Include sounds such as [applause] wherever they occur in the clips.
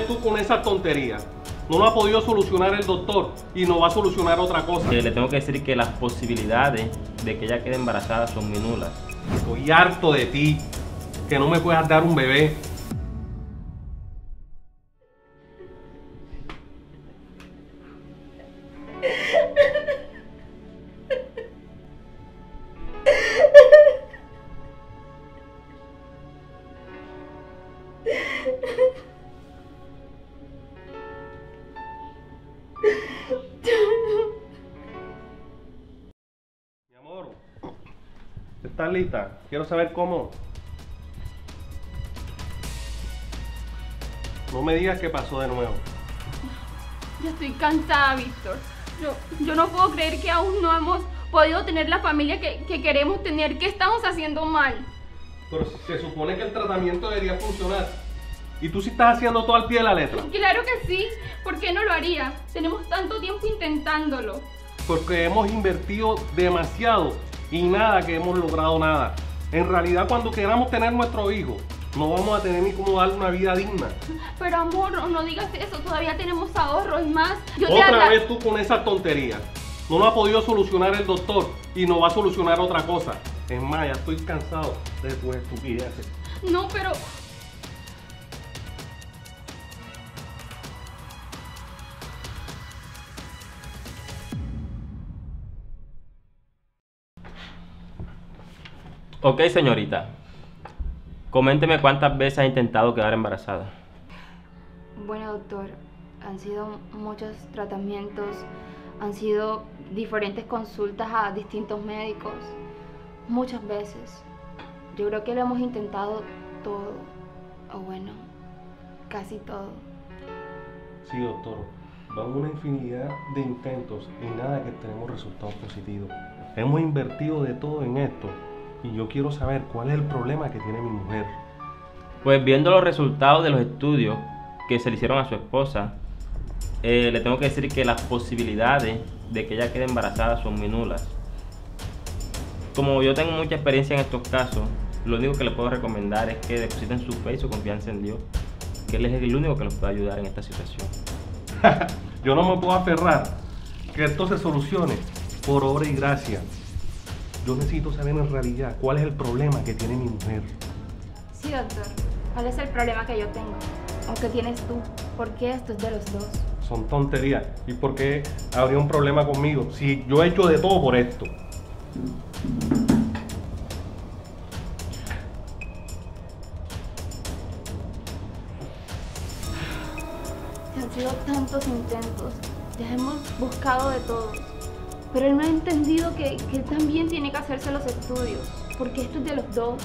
tú con esa tontería. No lo ha podido solucionar el doctor y no va a solucionar otra cosa. Le tengo que decir que las posibilidades de que ella quede embarazada son muy nulas. Estoy harto de ti, que no me puedas dar un bebé. ¿Estás lista? Quiero saber cómo. No me digas qué pasó de nuevo. Ya estoy cansada, Víctor. Yo, yo no puedo creer que aún no hemos podido tener la familia que, que queremos tener. ¿Qué estamos haciendo mal? Pero se supone que el tratamiento debería funcionar. Y tú sí estás haciendo todo al pie de la letra. Claro que sí. ¿Por qué no lo haría? Tenemos tanto tiempo intentándolo. Porque hemos invertido demasiado y nada que hemos logrado nada. En realidad cuando queramos tener nuestro hijo, no vamos a tener ni cómo darle una vida digna. Pero amor, no, digas eso. Todavía tenemos ahorros y más. Yo Otra vez tú con esa tontería. No lo ha podido solucionar el doctor y no va a solucionar otra cosa. Es más, ya estoy cansado de tus estupideces. No, pero... Ok, señorita. Coménteme cuántas veces ha intentado quedar embarazada. Bueno, doctor, han sido muchos tratamientos, han sido diferentes consultas a distintos médicos, muchas veces. Yo creo que lo hemos intentado todo, o bueno, casi todo. Sí, doctor. Van una infinidad de intentos y nada que tenemos resultados positivos. Hemos invertido de todo en esto y yo quiero saber cuál es el problema que tiene mi mujer. Pues viendo los resultados de los estudios que se le hicieron a su esposa, eh, le tengo que decir que las posibilidades de que ella quede embarazada son muy nulas. Como yo tengo mucha experiencia en estos casos, lo único que le puedo recomendar es que depositen su fe y su confianza en Dios, que Él es el único que los puede ayudar en esta situación. [laughs] Yo no me puedo aferrar que esto se solucione por obra y gracia. Yo necesito saber en realidad cuál es el problema que tiene mi mujer. Sí, doctor, ¿cuál es el problema que yo tengo? ¿O que tienes tú? ¿Por qué esto es de los dos? Son tonterías. ¿Y por qué habría un problema conmigo si yo he hecho de todo por esto? Han sido tantos intentos, ya hemos buscado de todos, pero él no ha entendido que, él también tiene que hacerse los estudios, porque esto es de los dos.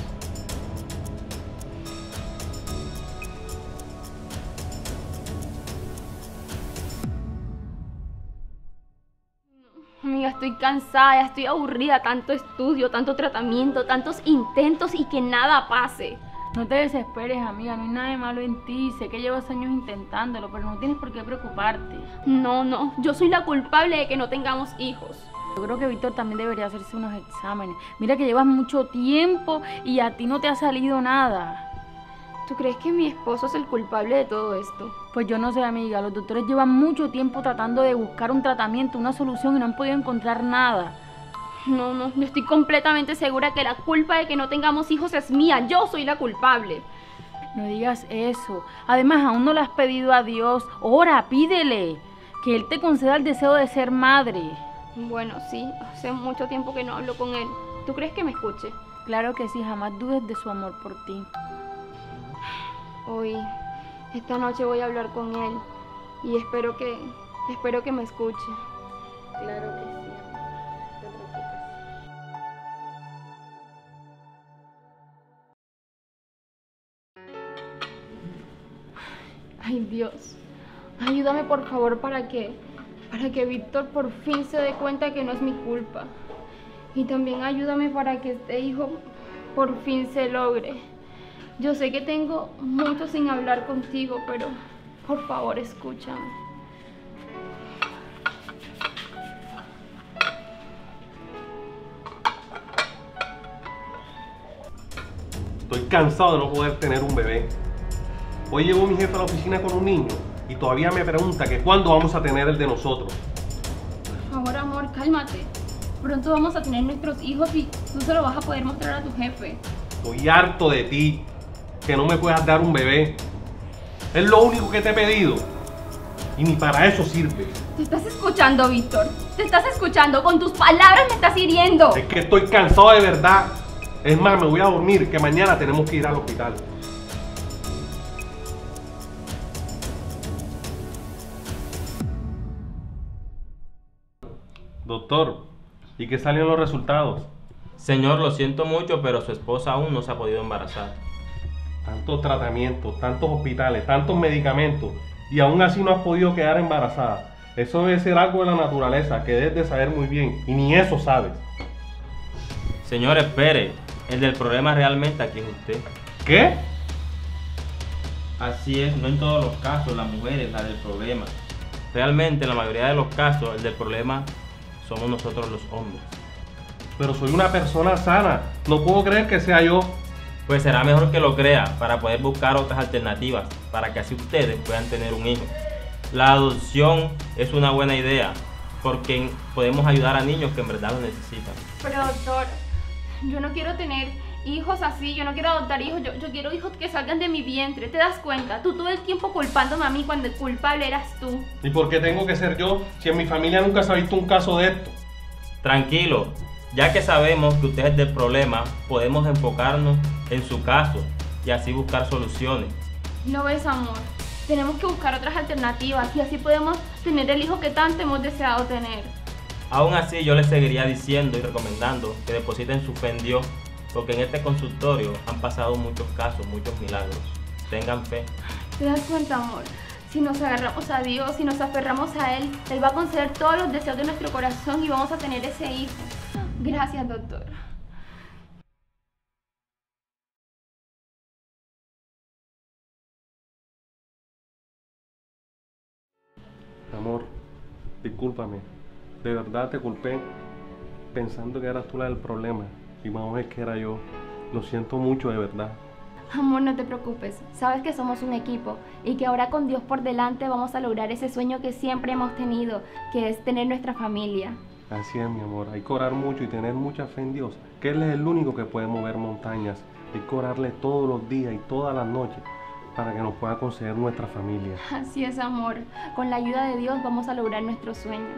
Amiga, estoy cansada, estoy aburrida, tanto estudio, tanto tratamiento, tantos intentos y que nada pase. No te desesperes, amiga, no hay nada de malo en ti. Sé que llevas años intentándolo, pero no tienes por qué preocuparte. No, no, yo soy la culpable de que no tengamos hijos. Yo creo que Víctor también debería hacerse unos exámenes. Mira que llevas mucho tiempo y a ti no te ha salido nada. ¿Tú crees que mi esposo es el culpable de todo esto? Pues yo no sé, amiga, los doctores llevan mucho tiempo tratando de buscar un tratamiento, una solución y no han podido encontrar nada. No, no, yo estoy completamente segura que la culpa de que no tengamos hijos es mía. Yo soy la culpable. No digas eso. Además, aún no le has pedido a Dios. Ora, pídele. Que Él te conceda el deseo de ser madre. Bueno, sí, hace mucho tiempo que no hablo con él. ¿Tú crees que me escuche? Claro que sí, jamás dudes de su amor por ti. Hoy, esta noche voy a hablar con él y espero que, espero que me escuche. Claro que Ay Dios, ayúdame por favor para que, para que Víctor por fin se dé cuenta que no es mi culpa. Y también ayúdame para que este hijo por fin se logre. Yo sé que tengo mucho sin hablar contigo, pero por favor escúchame. Estoy cansado de no poder tener un bebé. Hoy llegó mi jefe a la oficina con un niño y todavía me pregunta que cuándo vamos a tener el de nosotros. Por favor, amor, cálmate. Pronto vamos a tener nuestros hijos y tú se lo vas a poder mostrar a tu jefe. Estoy harto de ti, que no me puedas dar un bebé. Es lo único que te he pedido. Y ni para eso sirve. ¿Te estás escuchando, Víctor? ¿Te estás escuchando? Con tus palabras me estás hiriendo. Es que estoy cansado de verdad. Es más, me voy a dormir, que mañana tenemos que ir al hospital. Doctor, ¿y qué salieron los resultados? Señor, lo siento mucho, pero su esposa aún no se ha podido embarazar. Tantos tratamientos, tantos hospitales, tantos medicamentos, y aún así no has podido quedar embarazada. Eso debe ser algo de la naturaleza que debes de saber muy bien, y ni eso sabes. Señor, espere. El del problema realmente aquí es usted. ¿Qué? Así es, no en todos los casos la mujer es la del problema. Realmente en la mayoría de los casos el del problema somos nosotros los hombres. Pero soy una persona sana. No puedo creer que sea yo. Pues será mejor que lo crea para poder buscar otras alternativas, para que así ustedes puedan tener un hijo. La adopción es una buena idea, porque podemos ayudar a niños que en verdad lo necesitan. Pero, doctor, yo no quiero tener hijos así, yo no quiero adoptar hijos, yo, yo quiero hijos que salgan de mi vientre. ¿Te das cuenta? Tú todo el tiempo culpándome a mí cuando el culpable eras tú. ¿Y por qué tengo que ser yo si en mi familia nunca se ha visto un caso de esto? Tranquilo, ya que sabemos que usted es del problema, podemos enfocarnos en su caso y así buscar soluciones. ¿No ves, amor? Tenemos que buscar otras alternativas y así podemos tener el hijo que tanto hemos deseado tener. Aún así, yo les seguiría diciendo y recomendando que depositen su fe en Dios, porque en este consultorio han pasado muchos casos, muchos milagros. Tengan fe. ¿Te das cuenta, amor? Si nos agarramos a Dios, si nos aferramos a Él, Él va a conceder todos los deseos de nuestro corazón y vamos a tener ese hijo. Gracias, doctor. Amor, discúlpame. De verdad te culpé pensando que eras tú la del problema. Y más es que era yo. Lo siento mucho, de verdad. Amor, no te preocupes. Sabes que somos un equipo y que ahora con Dios por delante vamos a lograr ese sueño que siempre hemos tenido, que es tener nuestra familia. Así es, mi amor. Hay que orar mucho y tener mucha fe en Dios, que Él es el único que puede mover montañas. Hay que orarle todos los días y todas las noches para que nos pueda conceder nuestra familia. Así es, amor. Con la ayuda de Dios vamos a lograr nuestro sueño.